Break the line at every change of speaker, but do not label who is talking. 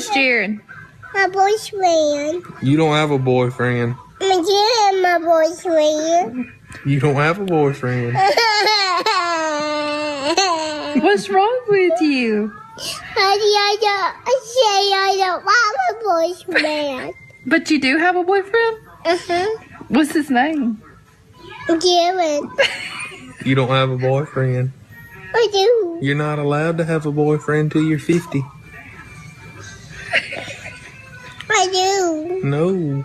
Who's Jared?
My boyfriend.
You don't have a boyfriend.
I do have my boyfriend.
You don't have a boyfriend.
What's wrong with you?
I don't say I don't have a boyfriend.
But you do have a boyfriend?
Uh-huh.
What's his name?
Jared.
You don't have a boyfriend.
I do.
You're not allowed to have a boyfriend till you're 50. No.